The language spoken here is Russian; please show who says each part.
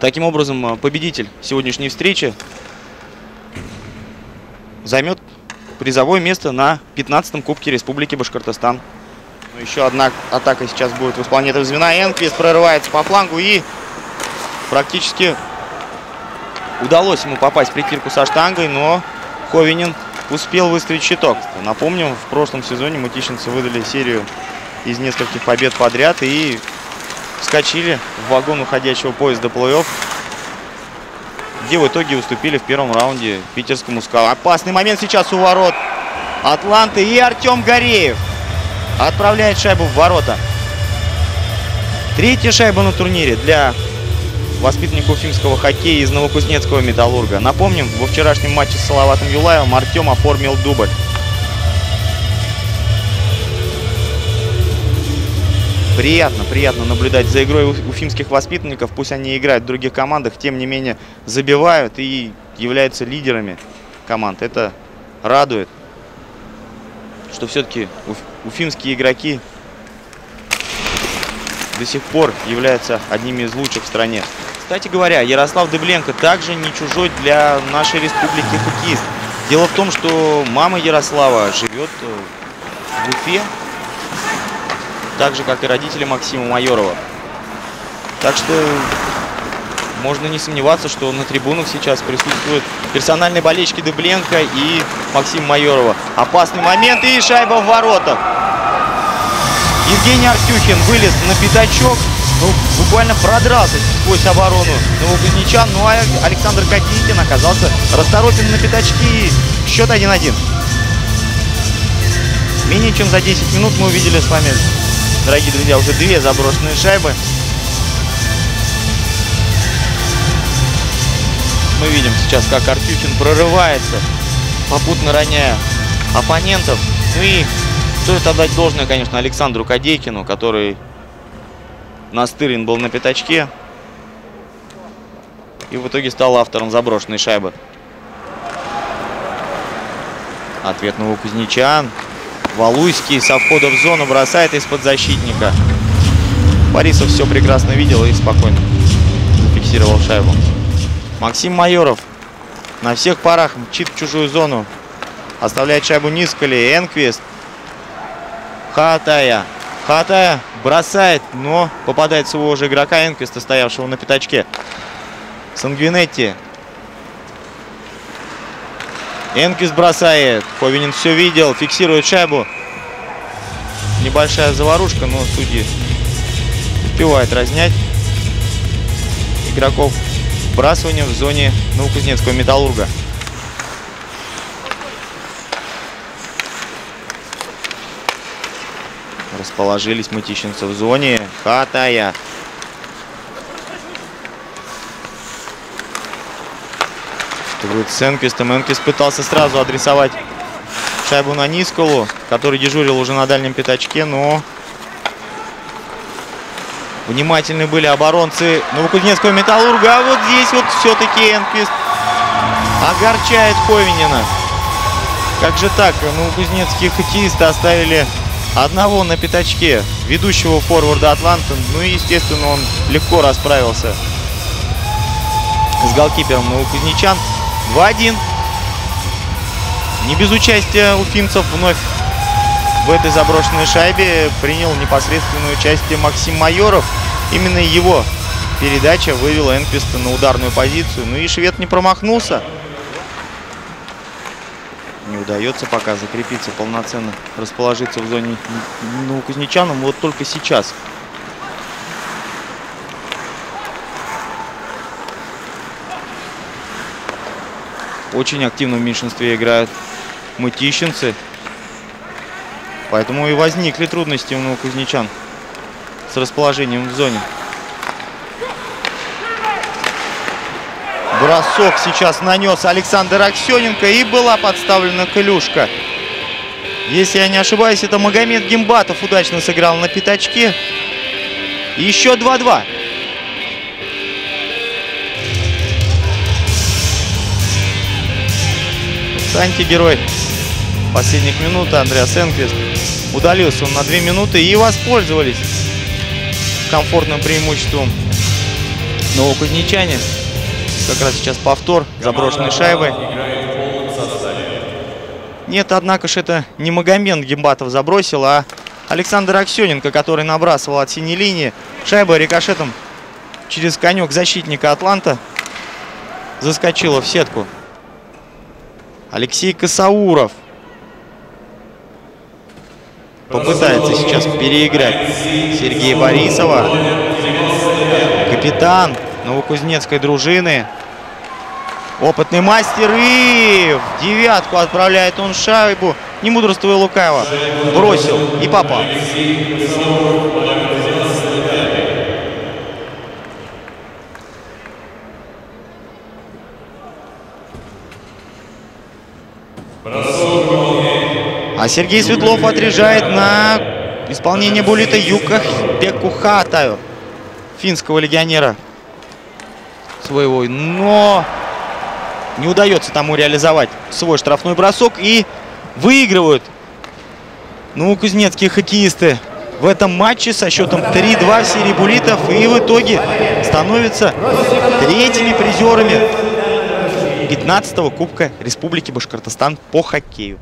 Speaker 1: Таким образом, э, победитель сегодняшней встречи займет призовое место на 15-м Кубке Республики Башкортостан. Ну, еще одна атака сейчас будет в исполнении этого звена. Энквист прорывается по флангу и практически удалось ему попасть в притирку со штангой, но Ховинин успел выставить щиток. Напомним, в прошлом сезоне мутищенцы выдали серию из нескольких побед подряд и вскочили в вагон уходящего поезда плей-офф, где в итоге уступили в первом раунде питерскому скалу. Опасный момент сейчас у ворот Атланты и Артем Гореев отправляет шайбу в ворота. Третья шайба на турнире для воспитанник уфимского хоккея из Новокузнецкого «Металлурга». Напомним, во вчерашнем матче с Салаватом Юлаевым Артем оформил дубль. Приятно, приятно наблюдать за игрой уфимских воспитанников. Пусть они играют в других командах, тем не менее забивают и являются лидерами команд. Это радует, что все-таки уфимские игроки до сих пор являются одними из лучших в стране. Кстати говоря, Ярослав Дыбленко также не чужой для нашей республики хоккеист. Дело в том, что мама Ярослава живет э, в Уфе, так же, как и родители Максима Майорова. Так что можно не сомневаться, что на трибунах сейчас присутствуют персональные болельщики Дыбленко и Максима Майорова. Опасный момент и шайба в воротах. Евгений Артюхин вылез на пятачок ну, буквально продрался сквозь оборону новокузнечан. Ну а Александр Катинкин оказался расторопен на пятачки. Счет 1-1. Менее чем за 10 минут мы увидели с вами, дорогие друзья, уже две заброшенные шайбы. Мы видим сейчас, как Артюхин прорывается, попутно роняя оппонентов. Ну и стоит отдать должное, конечно, Александру Кадейкину, который Настырин был на пятачке. И в итоге стал автором заброшенной шайбы. Ответ Новокузнечан. Валуйский со входа в зону бросает из-под защитника. Борисов все прекрасно видел и спокойно зафиксировал шайбу. Максим Майоров на всех парах мчит в чужую зону. Оставляет шайбу Нискали. Энквист. Хатая. Хатая бросает, но попадает своего же игрока Энквиста, стоявшего на пятачке. Сангвинетти. Энквист бросает. Ховинин все видел, фиксирует шайбу. Небольшая заварушка, но судьи успевает разнять игроков вбрасывания в зоне Новокузнецкого металлурга. Расположились мытищенцы в зоне. Хатая. Что будет с Энквистом? Энквист пытался сразу адресовать шайбу на Нисколу, который дежурил уже на дальнем пятачке, но внимательны были оборонцы Новокузнецкого металлурга. А вот здесь вот все-таки Энквист огорчает Ховинина. Как же так? Новокузнецкие хоккеисты оставили одного на пятачке, ведущего форварда Атланта. Ну и, естественно, он легко расправился с голкипером Новокузнечан. 2-1. Не без участия уфимцев вновь в этой заброшенной шайбе принял непосредственное участие Максим Майоров. Именно его передача вывела Энквиста на ударную позицию. Ну и швед не промахнулся не удается пока закрепиться полноценно, расположиться в зоне Новокузнечанам. Вот только сейчас. Очень активно в меньшинстве играют мытищенцы. Поэтому и возникли трудности у новокузнечан с расположением в зоне. Бросок сейчас нанес Александр Аксененко и была подставлена клюшка. Если я не ошибаюсь, это Магомед Гимбатов удачно сыграл на пятачке. Еще 2-2. Антигерой последних минут Андреас Энквист. Удалился он на 2 минуты и воспользовались комфортным преимуществом новокузнечане. Как раз сейчас повтор заброшенной шайбы. Нет, однако же это не Магомен Гимбатов забросил, а Александр Аксененко, который набрасывал от синей линии. Шайба рикошетом через конек защитника Атланта заскочила в сетку. Алексей Косауров попытается сейчас переиграть Сергея Борисова. Капитан новокузнецкой дружины. Опытный мастер и в девятку отправляет он шайбу. Не мудрствуя лукаво. Бросил и попал. А Сергей Светлов отрежает на исполнение булита Юка Пекухатаю, финского легионера своего. Но не удается тому реализовать свой штрафной бросок. И выигрывают ну, кузнецкие хоккеисты в этом матче со счетом 3-2 в серии булитов. И в итоге становятся третьими призерами 15-го Кубка Республики Башкортостан по хоккею.